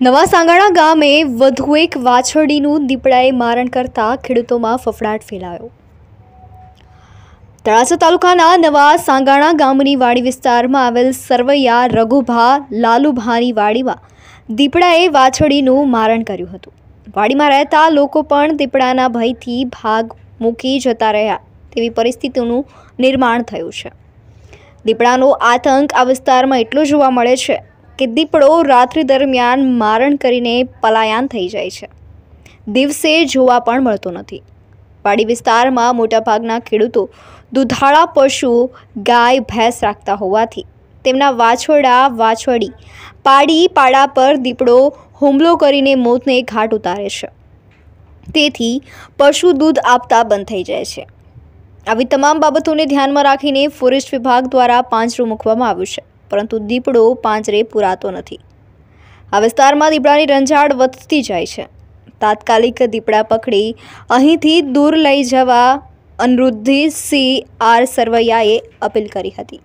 નવા સાંગાણા ગામે વધુ એક વાછરડીનું દીપડાએ મારણ કરતા ખેડૂતોમાં ફફડાટ ફેલાયો. તળાજા તાલુકાના નવા સાંગાણા ગામની વાડી વિસ્તારમાં આવેલ સરવૈયા રઘુભા લાલુભાની વાડીમાં દીપડાએ વાછડીનું મારણ કર્યું હતું. વાડીમાં રહેતા લોકો પણ દીપડાના ભયથી ભાગ મૂકી જતા રહ્યા તેવી પરિસ્થિતિનું નિર્માણ થયું છે. દીપડાનો આતંક આ વિસ્તારમાં એટલો જોવા મળે છે કે દીપડો રાત્રિ દરમિયાન મારણ કરીને પલાયન થઈ જાય છે. દિવસે જોવા પણ મળતો નથી. વાડી વિસ્તારમાં મોટાભાગના ખેડૂતો દુધાળા પશુ, ગાય, ભેંસ રાખતા હોવાથી તેમના વાછોડા વાછોડી પાડી પાડા પર દીપડો હુમલો કરીને મોતને ઘાટ ઉતારે છે. તેથી પશુ દૂધ આપતા બંધ થઈ જાય છે. આવી તમામ બાબતોને ધ્યાનમાં રાખીને ફોરેસ્ટ વિભાગ દ્વારા પાંજરું મૂકવામાં આવ્યું છે. પરંતુ દીપડો પાંજરે પુરાતો નથી. આ વિસ્તારમાં દીપડાની રંજાડ વધતી જાય છે. તાત્કાલિક દીપડા પકડી અહીંથી દૂર લઈ જવા અનિરુદ્ધિ સી આર સરવૈયાએ અપીલ કરી હતી.